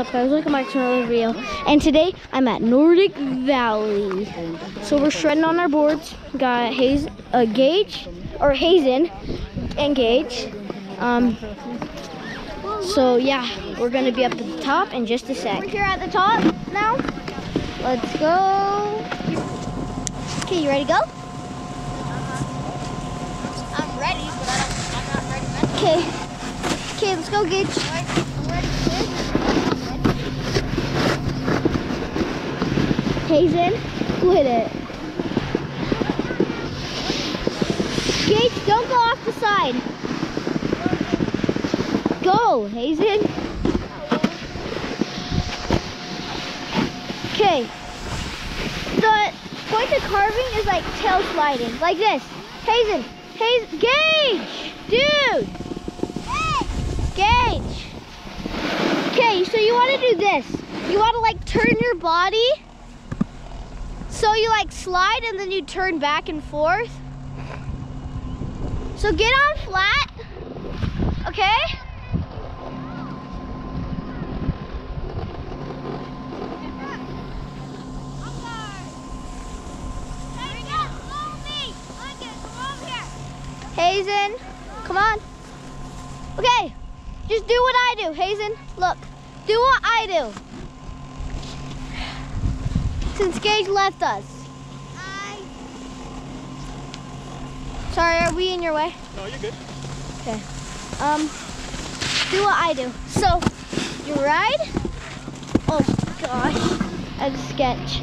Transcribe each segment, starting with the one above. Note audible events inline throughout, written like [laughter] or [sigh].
Up guys, welcome back to another video. And today I'm at Nordic Valley. So we're shredding on our boards. Got Haze, uh, Gage, or Hazen and Gage. Um, so yeah, we're gonna be up at the top in just a sec. We're here at the top now. Let's go. Okay, you ready to go? I'm ready, but I don't, I'm not ready. Okay. Okay, let's go, Gage. I'm ready physically. Hazen, hit it. Gage, don't go off the side. Go, Hazen. Okay. The point of carving is like tail sliding, like this. Hazen, Hazen, Gage, dude. Gage. Okay, so you want to do this. You want to like turn your body. So you like slide and then you turn back and forth. So get on flat, okay? Hazen, come on. Okay, just do what I do. Hazen, look, do what I do. Since Gage left us. Sorry, are we in your way? No, you're good. Okay. Um, do what I do. So, you ride. Oh gosh, I have a sketch.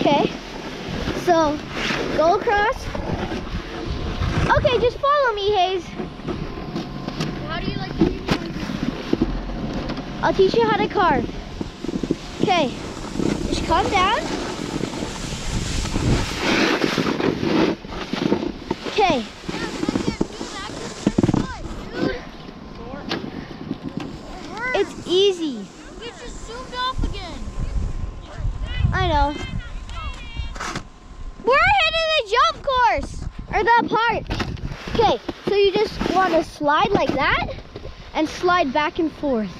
Okay. So, go across. Okay, just follow me, Hayes. How do you like to I'll teach you how to carve. Okay, just calm down. Okay, it's easy. You just zoomed off again. I know. We're hitting the jump course, or the part. Okay, so you just want to slide like that and slide back and forth.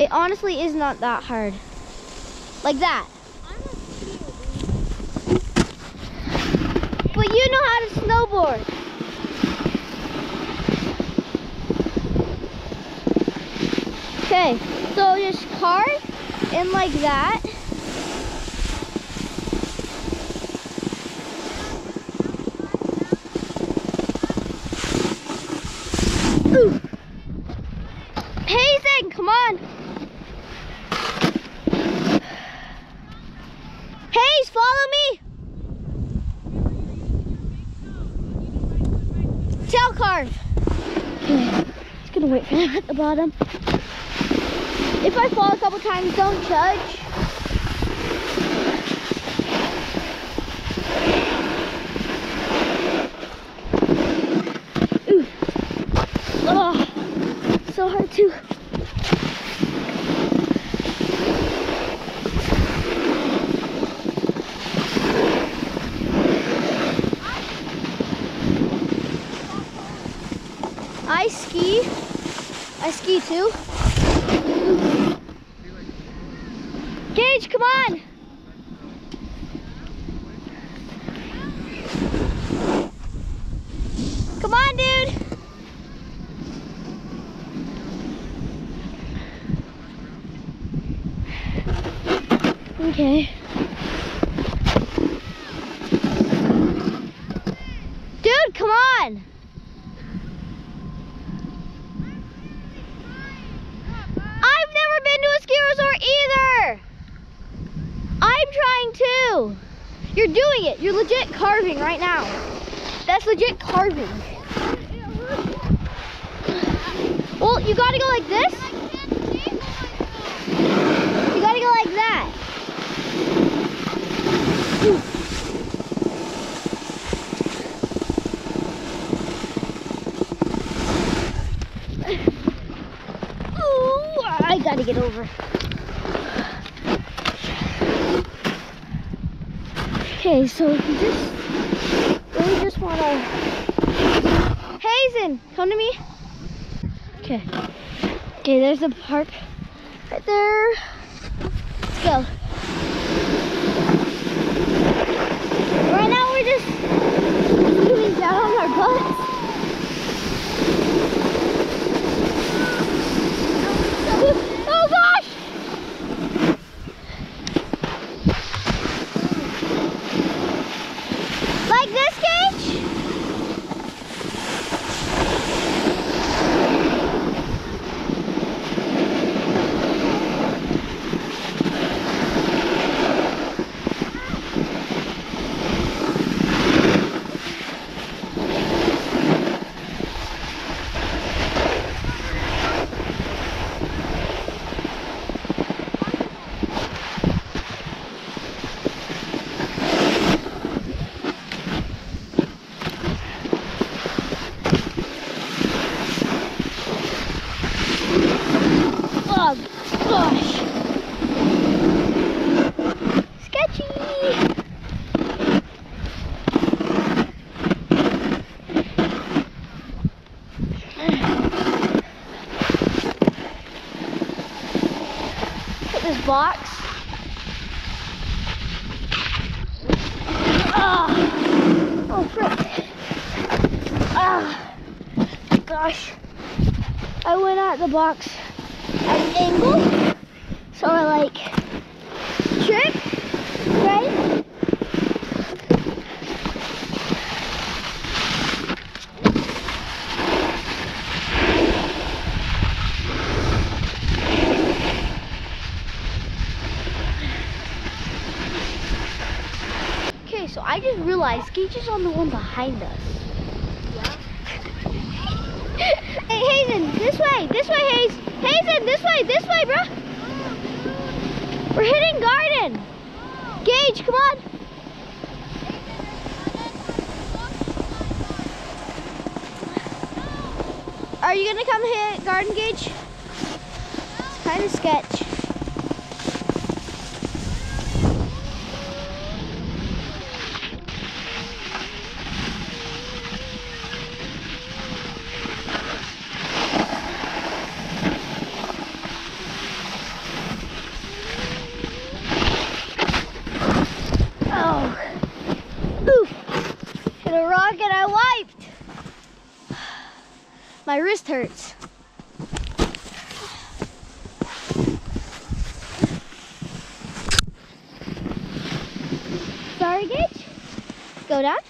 It honestly is not that hard. Like that. But you know how to snowboard. Okay, so just carve in like that. Ooh. Hazen, come on. Hayes, follow me. Tail carve. Okay, just gonna wait for him at the bottom. If I fall a couple times, don't judge. Ooh. Oh, so hard to. I ski. Ski too. Gage, come on. Come on, dude. Okay. Dude, come on. I've never been to a ski resort either. I'm trying too. You're doing it. You're legit carving right now. That's legit carving. Well, you gotta go like this. You gotta go like that. Ooh. I gotta get over. Okay, so you just really just wanna Hazen, come to me. Okay. Okay, there's the park right there. Let's go. Right now we're just doing down on our butts. Oh gosh! Like this, Gage? Oh gosh. Sketchy. Put this box. Ah. Oh. Ah. Gosh. I went at the box at angle. So I like trip, right? Okay, so I just realized Gage is on the one behind us. [laughs] Hey, Hazen, this way, this way, Haze. Hazen, this way, this way, bro. We're hitting garden. Gage, come on. Are you gonna come hit garden, Gage? It's kind of sketch. Oh. Oof. Hit a rock and I wiped. My wrist hurts. Sorry, Gage. Go down.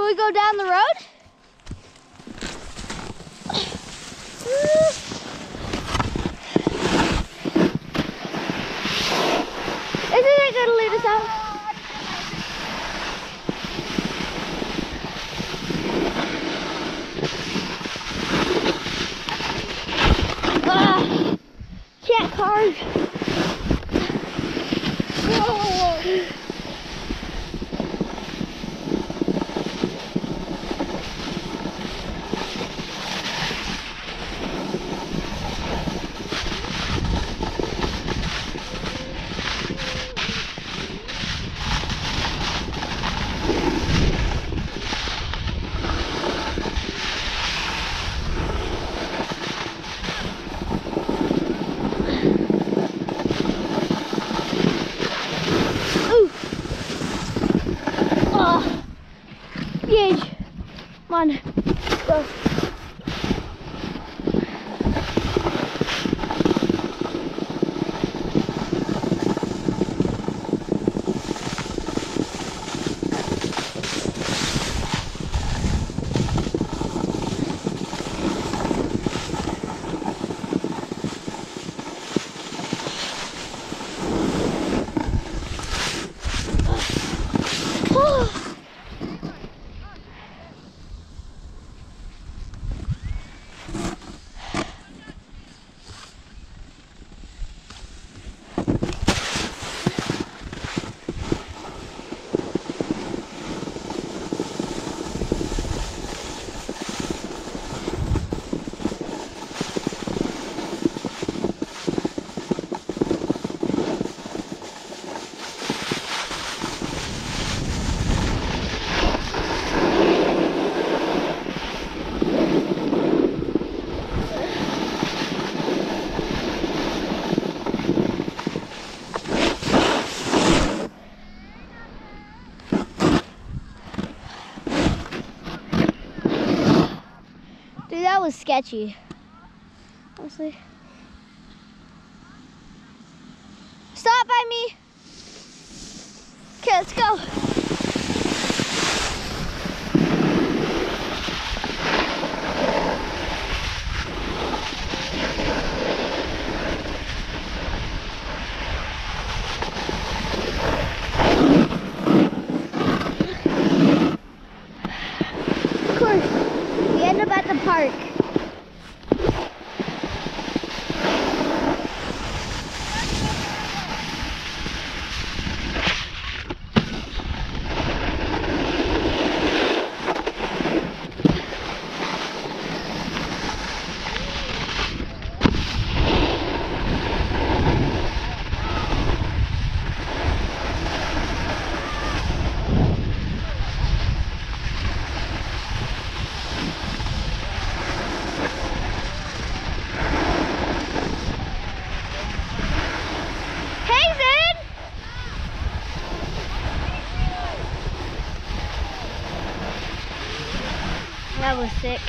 Shall we go down the road? Was sketchy. Honestly. Stop by me. Okay, let's go. Of course, we end up at the park. Hazen! That was sick.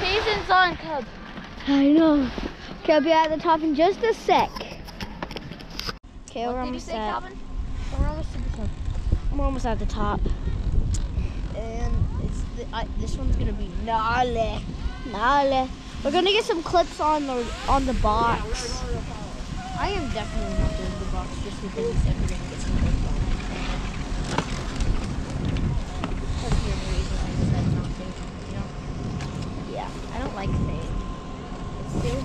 Hazen's on Cub. I know. Okay, I'll be at the top in just a sec. Okay, we're What you almost say, at. Calvin? We're almost at the top. We're almost at the top. And it's the, I, this one's gonna be gnarly. Nale. We're gonna get some clips on the on the box. I am definitely not doing the box just because he said we're gonna get some work on. That's the only reason I said not to, you know? Yeah. I don't like fame. It's too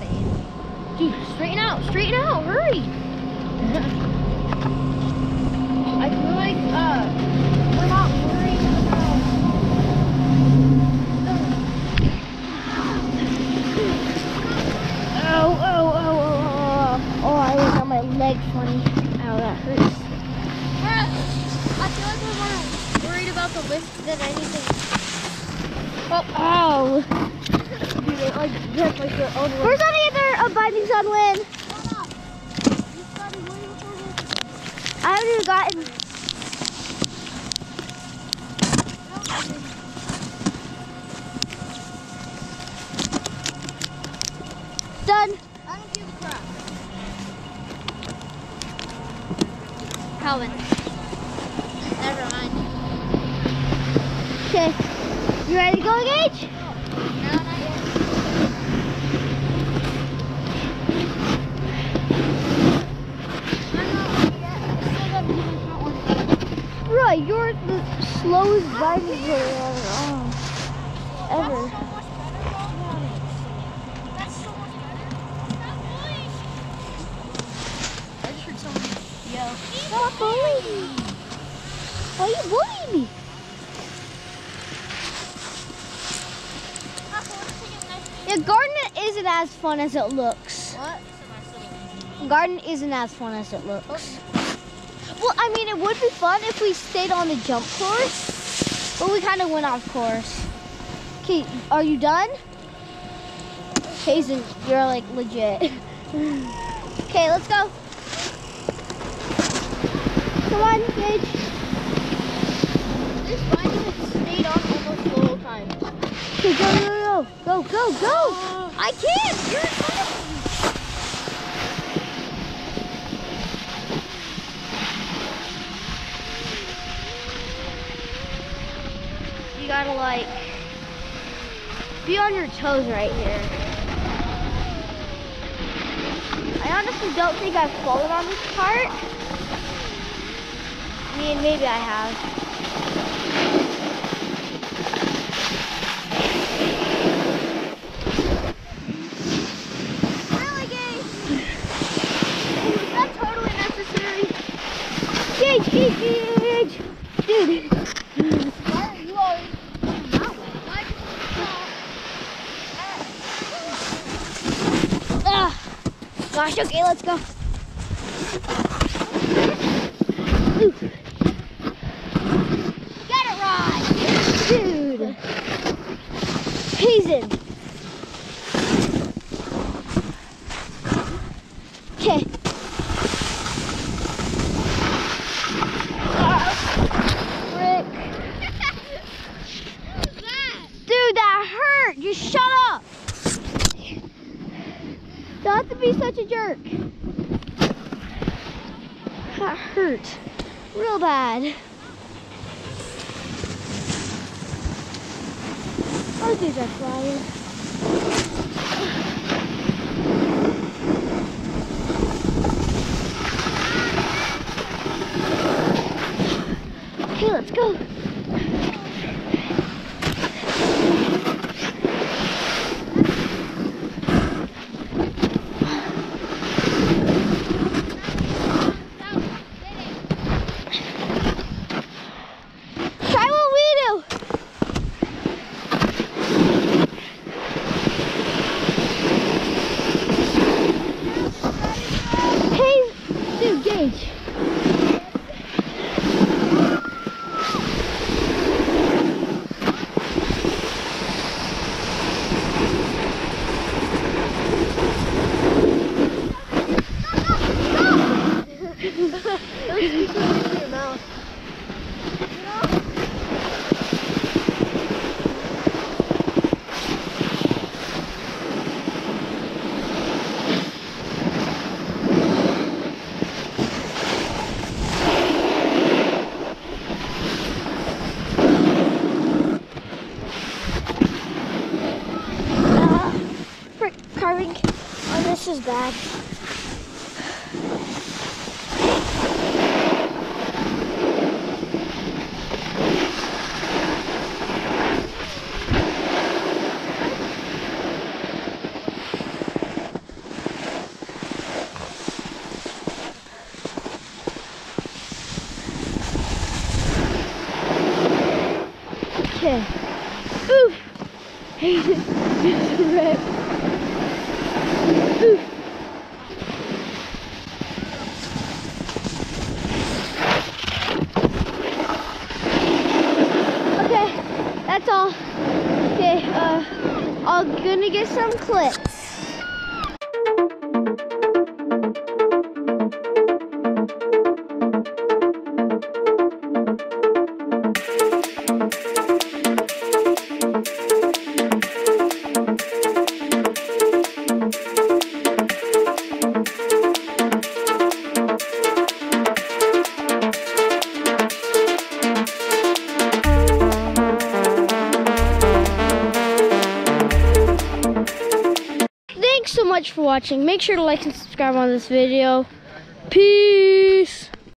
fame. Dude, straighten out, straighten out, hurry. I feel like uh we're not worrying about Oh, oh, oh, oh, oh, oh, I was on my leg funny. Ow, that hurts. I feel like we're more worried about the lift than anything. Oh, ow. [laughs] Dude, like just like the old Where's any other uh, bindings on Win? I haven't even gotten. Done. I don't give a crap. Calvin. Never mind. Okay. You ready to go, Gage? No, not yet. I'm not ready yet. I still gotta do my front one. Bro, you're the slowest binding player uh, ever. I just heard someone yell. Stop bullying me. Why you bullying me? Yeah, garden isn't as fun as it looks. What? Garden isn't as fun as it looks. Well, I mean, it would be fun if we stayed on the jump course, but we kind of went off course. Okay, are you done? Hazen, you're like legit. [laughs] okay, let's go. Come on, Gage. This binding has stayed on almost the whole time. Okay, go, go, go, go, go. I can't. You're in front of me. You gotta like be on your toes right here. I honestly don't think I've fallen on this part. I mean, maybe I have. Really, Gage? Was that totally necessary? Gage, Gage, Gage! Dude, Why are you always going that way? Why did you ah. Okay, let's go. Ooh, Get it right. dude. Hazen. Okay. Frick. What's that? Dude, that hurt. Just shut up. Don't have to be such a jerk. That hurt. Real bad. Those dudes are flying. Okay, let's go. Watching. Make sure to like and subscribe on this video. Peace.